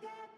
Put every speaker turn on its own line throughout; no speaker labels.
And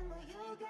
And will you get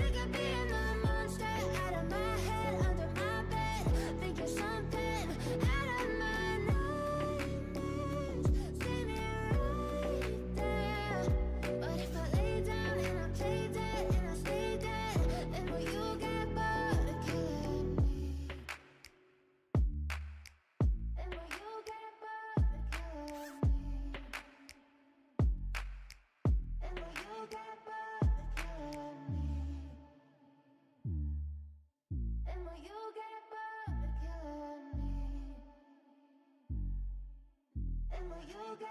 you get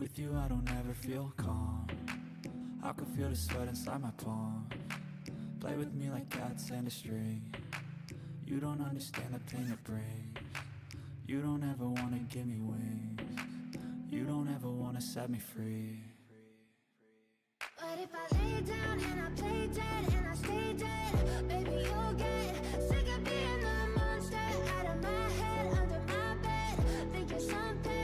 with you I don't ever feel calm. I can feel the sweat inside my palm. Play with me like cats and a string. You don't understand the pain it brings. You don't ever wanna give me wings. You don't ever wanna set me free.
But if I lay down and I play dead and I stay dead Baby you'll get sick of being the monster Out of my head, under my bed Think you're something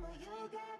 Will you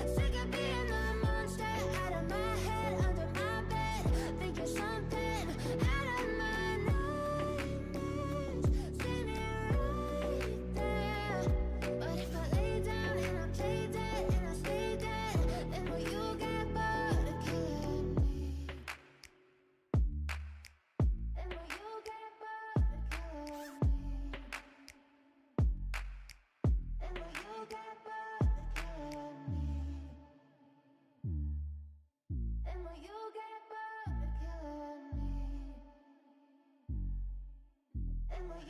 But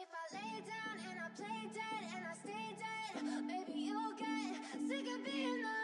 if I lay down and I play dead and I stay dead, maybe you'll get sick of
being the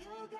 you get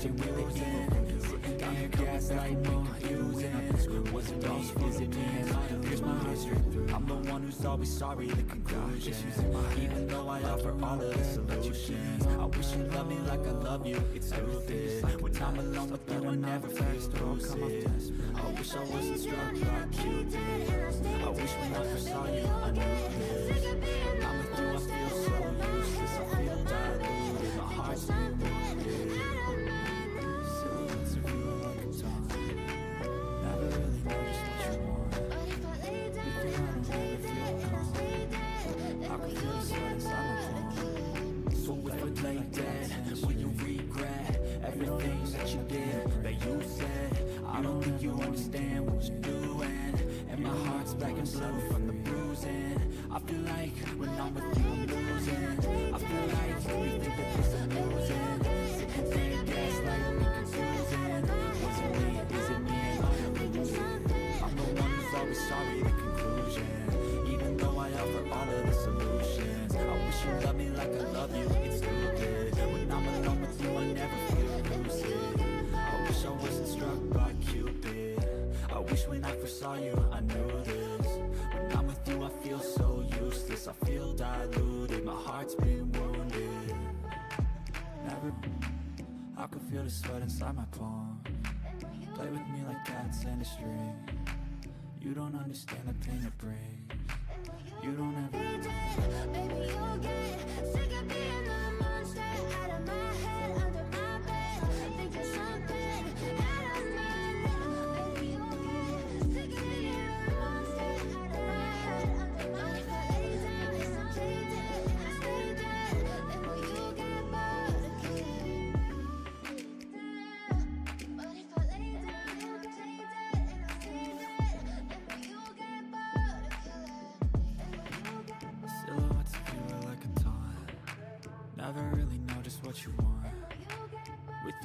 Got me gaslighting me, confusing Was it me, is it me, Here's my through I'm the one who's always sorry, the conclusion Even though I offer all of the solutions I wish you loved me like I love you, it's stupid When I'm alone with you, I never feel lucid I wish I wasn't struck by Cupid I wish when I first saw you, I knew this I'm with you, I feel so useless. I feel diluted, my heart's I don't think you understand what you're doing. And my heart's black and blue from the bruising. I feel like when I'm with you I'm losing. I feel like you think that this is losing Sitting there gaslighting me confusing Was it me, is it me, am I deluded? I'm the one who's always sorry, the conclusion. Even though I offer all of the solutions. I wish you loved me like I love you, it's stupid saw you I knew this When I'm with you I feel so useless. I feel diluted, my heart's been wounded. Never I can feel the sweat inside my palm. Play with me like cats and a string You don't understand the pain it brings. You don't ever
Baby, you'll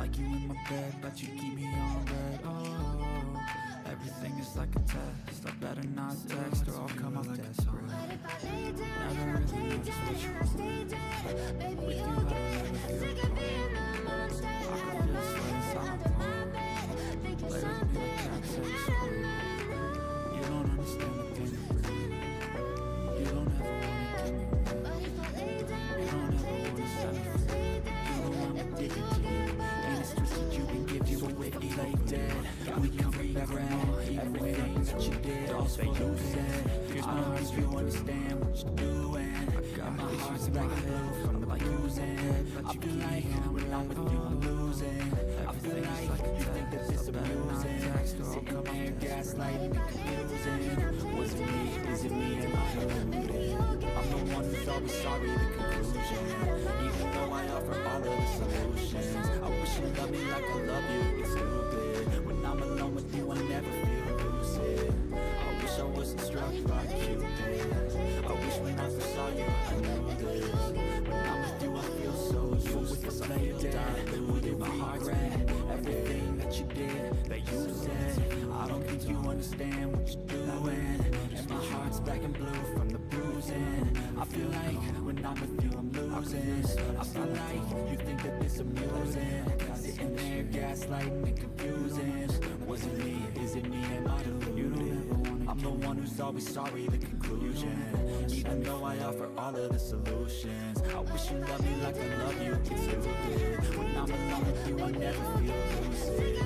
like you in my bed, but you keep me on red. Oh, everything is like a test. I better not text or I'll come off desperate.
But if I lay down and I play dead and I stay dead, baby,
you
you'll get sick of being the monster out of my head, under my bed. Thinking something
like
out of
string
me.
You don't understand the pain Got me coming back Everything that you did All that you said Here's my heart you understand what you're doing. And my heart's black and blue from the losing. I feel like when I'm with you. I'm losing. I feel like you think that this amusing Sitting there gaslighting and confusing Was it me, is it me, am I deluded? I'm the one who's always sorry, the conclusion. Even though I offer all of the solutions I wish you loved me like I love you, it's stupid struck by I wish when I first saw you I knew this When I'm with you I feel so useless I feel diluted, my heart's been Everything that you did, that you said. I don't think you understand what you're doing. And my heart's black and blue from the bruising. I feel like when I'm with you I'm I feel like you think that this amusing. Sitting there gaslighting and confusing. Was it me, is it me, am I deluded? I'm the one who's always sorry, the conclusion. Even though I offer all of the solutions. I wish you loved me like I love you, it's stupid When I'm alone with you I never feel lucid